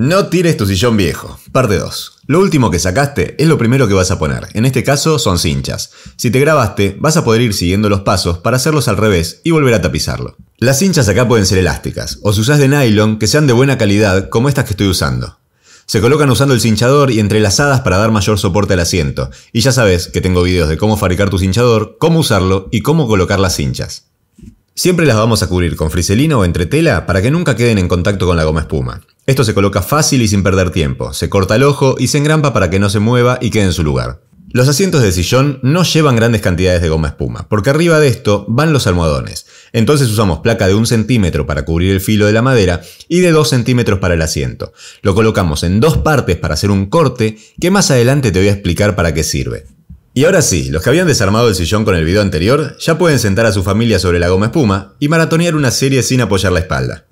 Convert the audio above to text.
No tires tu sillón viejo. Parte 2. Lo último que sacaste es lo primero que vas a poner. En este caso son cinchas. Si te grabaste, vas a poder ir siguiendo los pasos para hacerlos al revés y volver a tapizarlo. Las cinchas acá pueden ser elásticas, o si usas de nylon que sean de buena calidad como estas que estoy usando. Se colocan usando el cinchador y entrelazadas para dar mayor soporte al asiento. Y ya sabes que tengo videos de cómo fabricar tu cinchador, cómo usarlo y cómo colocar las cinchas. Siempre las vamos a cubrir con friselina o entretela para que nunca queden en contacto con la goma espuma. Esto se coloca fácil y sin perder tiempo, se corta el ojo y se engrampa para que no se mueva y quede en su lugar. Los asientos de sillón no llevan grandes cantidades de goma espuma, porque arriba de esto van los almohadones. Entonces usamos placa de un centímetro para cubrir el filo de la madera y de 2 centímetros para el asiento. Lo colocamos en dos partes para hacer un corte que más adelante te voy a explicar para qué sirve. Y ahora sí, los que habían desarmado el sillón con el video anterior ya pueden sentar a su familia sobre la goma espuma y maratonear una serie sin apoyar la espalda.